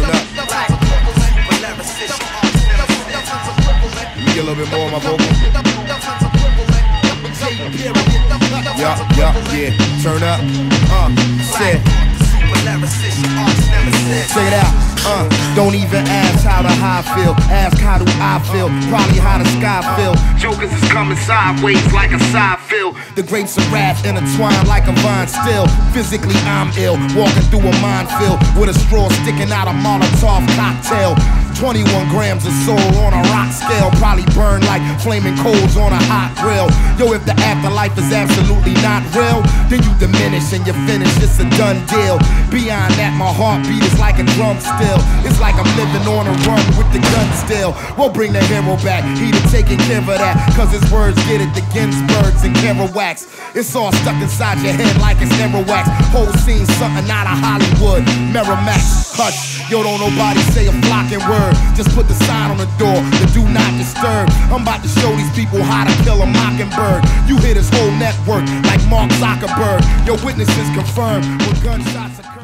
Word up. Let me get a little bit more of my vocal. Yeah, yeah, yeah, turn up. Uh. Check it out don't even ask how the high feel. Ask how do I feel. Probably how the sky feel. Jokers is coming sideways like a side fill. The grapes of wrath intertwined like a vine still. Physically, I'm ill. Walking through a minefield with a straw sticking out a Molotov cocktail. 21 grams of soul on a rock scale. Probably burn like flaming coals on a hot grill. Yo, if the afterlife is absolutely not real, then you diminish and you finish. It's a done deal. Beyond my heartbeat is like a drum still. It's like I'm living on a run with the gun still. We'll bring the hero back. He'd have taken care of that. Cause his words get it. The Ginsbergs and Kerouacs. It's all stuck inside your head like it's never wax. Whole scene something out of Hollywood. Merrimack, hush. Yo, don't nobody say a flocking word. Just put the sign on the door, the do not disturb. I'm about to show these people how to kill a mockingbird. You hit his whole network like Mark Zuckerberg. Your witnesses confirm when gunshots occur.